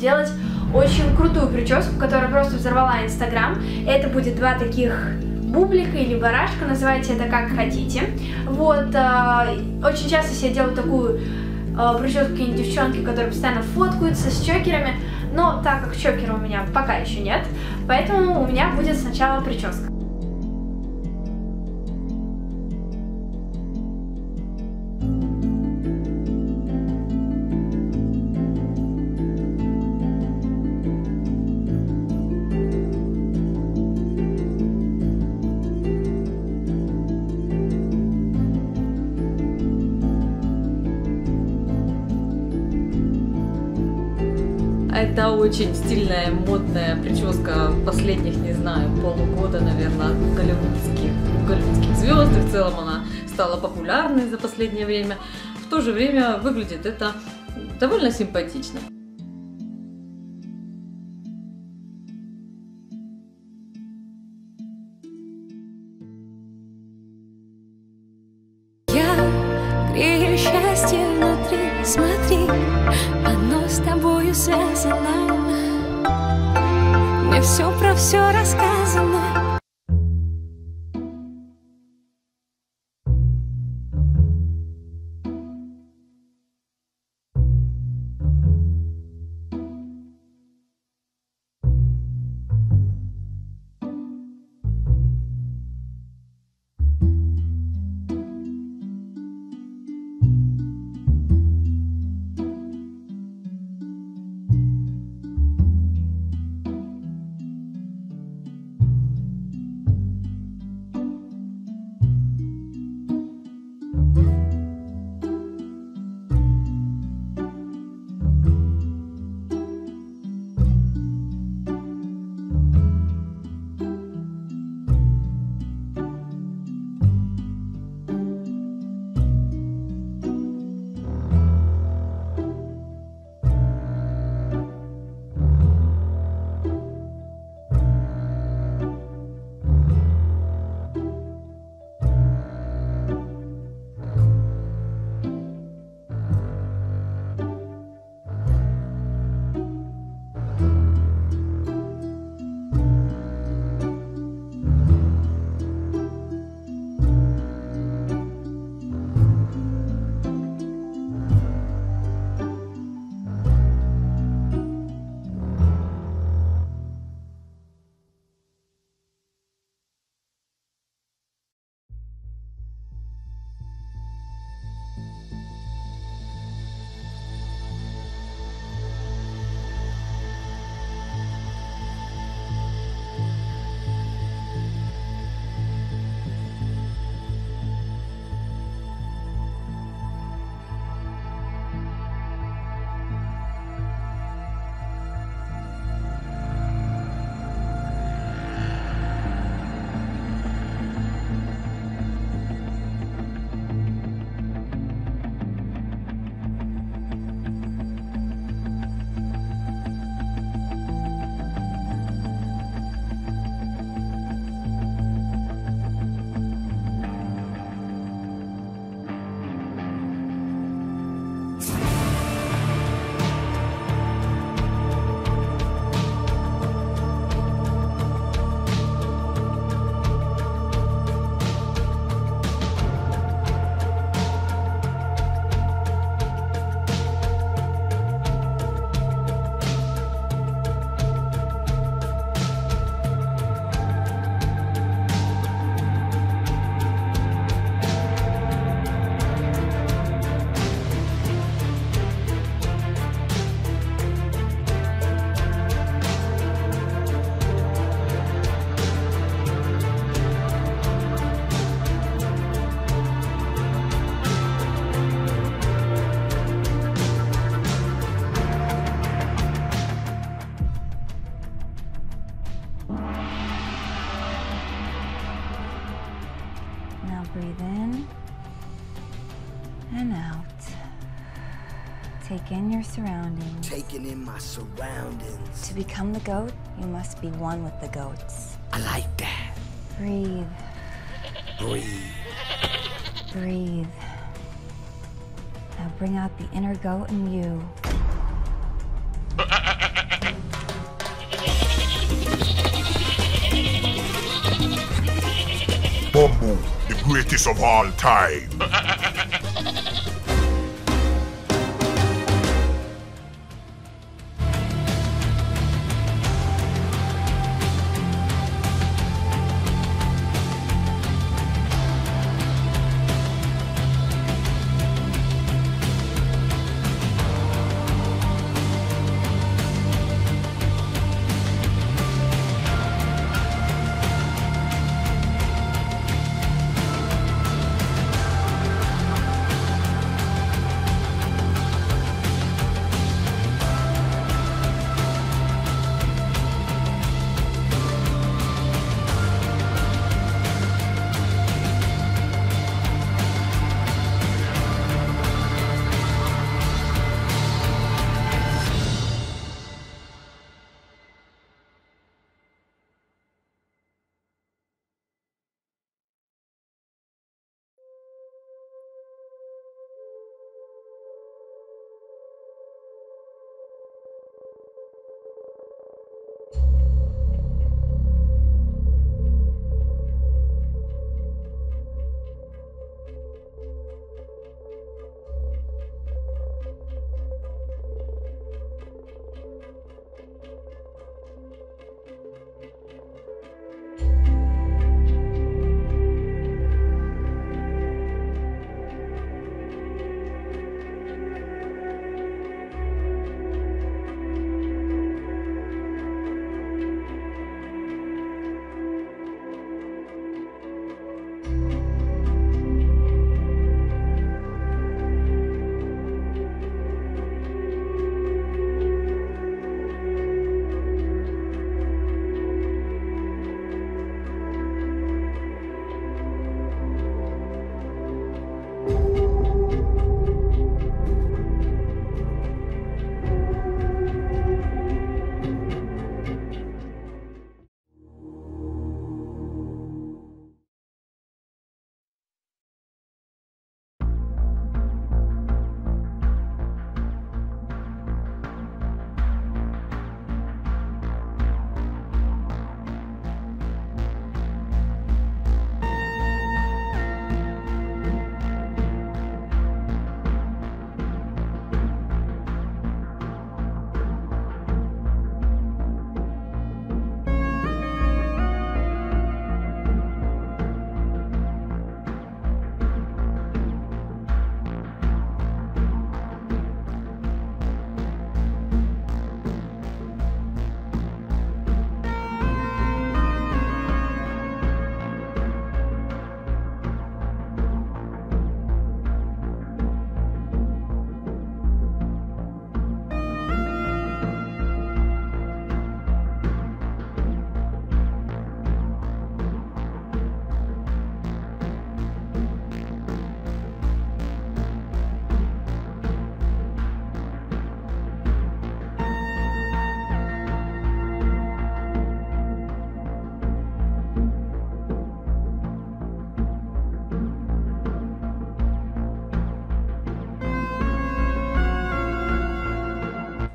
делать очень крутую прическу, которая просто взорвала Инстаграм. Это будет два таких бублика или барашка, называйте это как хотите. Вот, э, очень часто себе делаю такую э, прическу какие-нибудь девчонки, которые постоянно фоткаются с чокерами, но так как чокера у меня пока еще нет, поэтому у меня будет сначала прическа. Очень стильная, модная прическа последних, не знаю, полугода, наверное, голливудских, голливудских звезд. И в целом она стала популярной за последнее время. В то же время выглядит это довольно симпатично. Грею счастье внутри, смотри, оно с тобою связано. Все про все рассказано. Take in your surroundings. Taking in my surroundings. To become the goat, you must be one with the goats. I like that. Breathe. Breathe. Breathe. Now bring out the inner goat in you. Bobo, the greatest of all time.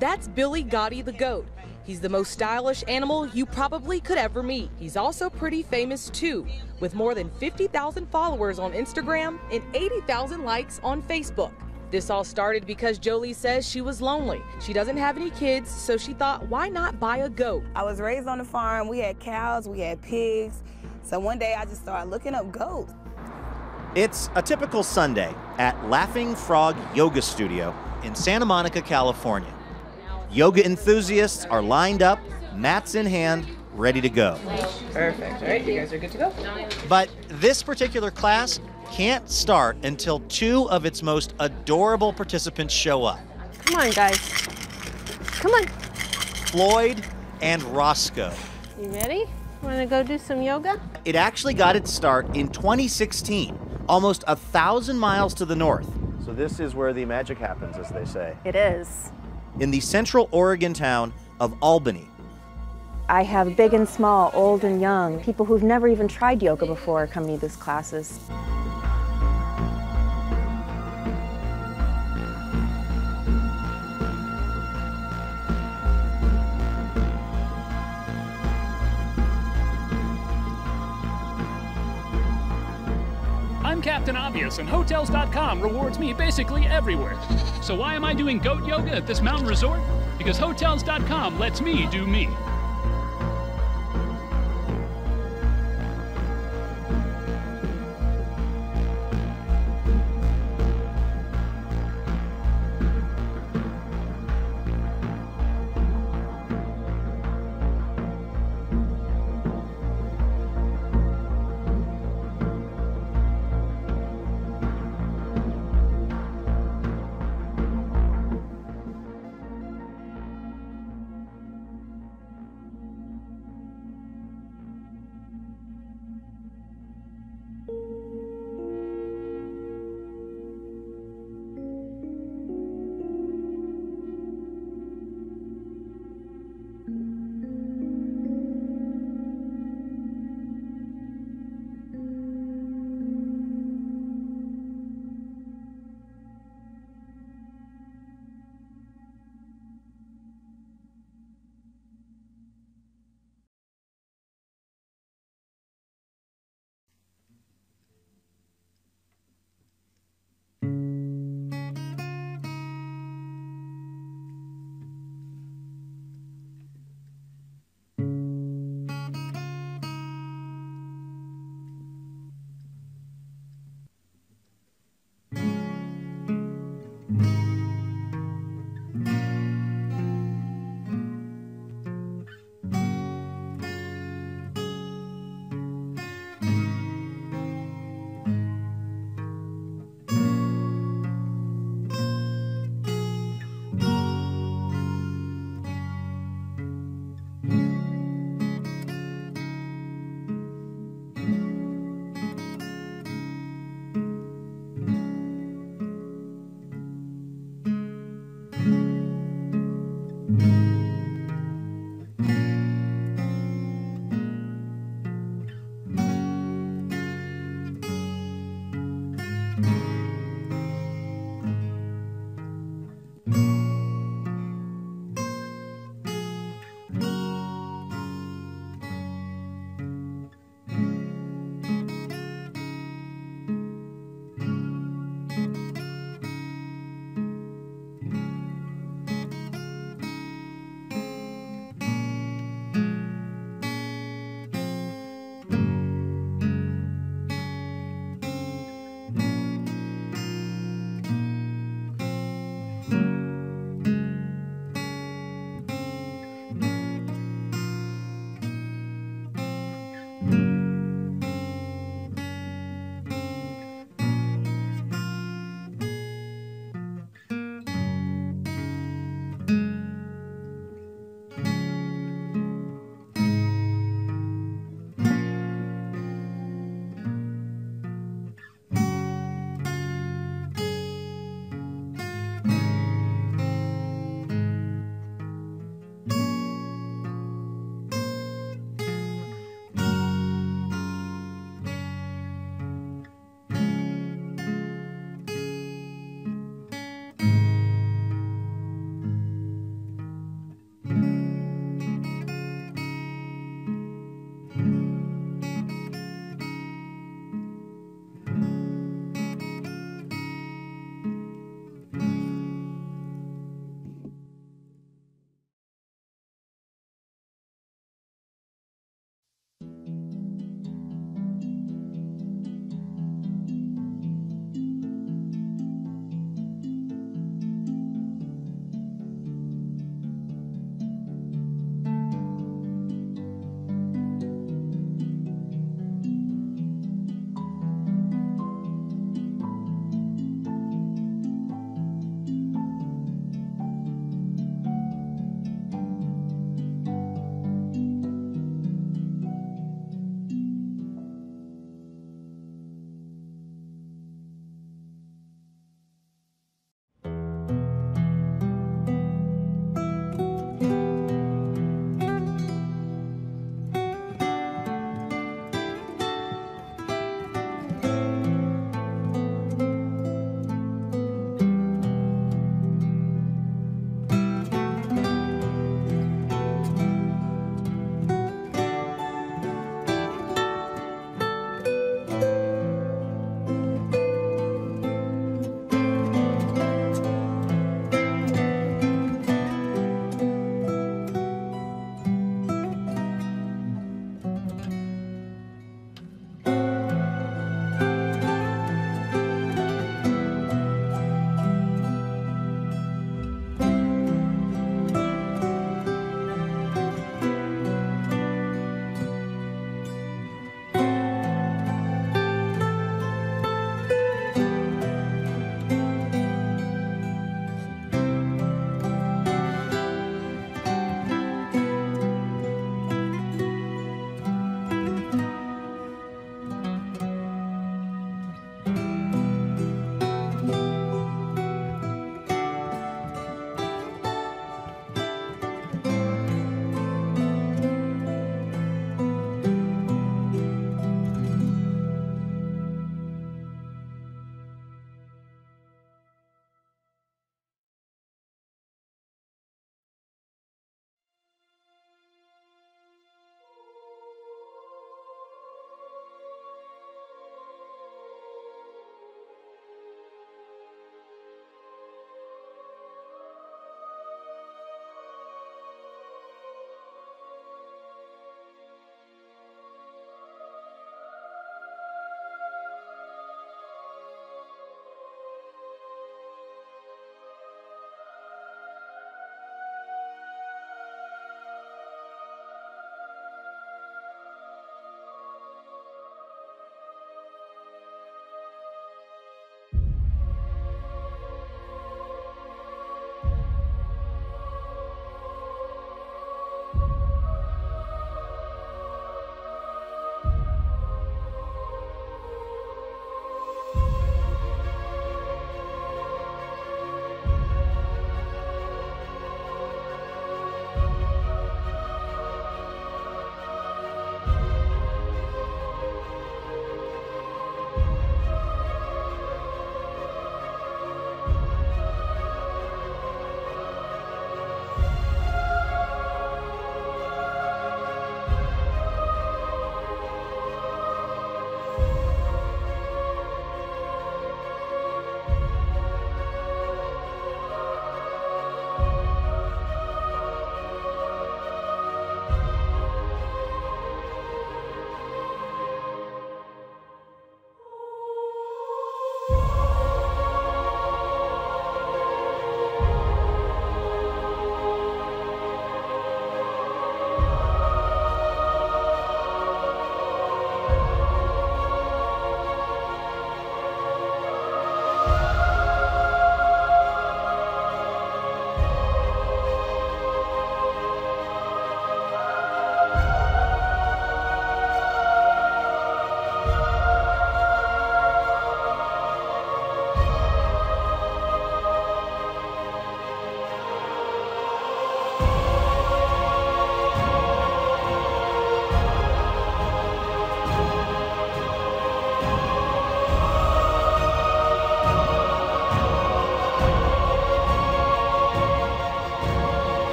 That's Billy Gotti the goat. He's the most stylish animal you probably could ever meet. He's also pretty famous too, with more than 50,000 followers on Instagram and 80,000 likes on Facebook. This all started because Jolie says she was lonely. She doesn't have any kids, so she thought, why not buy a goat? I was raised on a farm. We had cows, we had pigs. So one day I just started looking up goats. It's a typical Sunday at Laughing Frog Yoga Studio in Santa Monica, California. Yoga enthusiasts are lined up, mats in hand, ready to go. Perfect. All right, you guys are good to go. But this particular class can't start until two of its most adorable participants show up Come on, guys. Come on. Floyd and Roscoe. You ready? Want to go do some yoga? It actually got its start in 2016, almost a thousand miles to the north. So this is where the magic happens, as they say. It is. In the central Oregon town of Albany. I have big and small, old and young, people who've never even tried yoga before coming to these classes. I'm Captain Obvious, and Hotels.com rewards me basically everywhere. So why am I doing goat yoga at this mountain resort? Because Hotels.com lets me do me.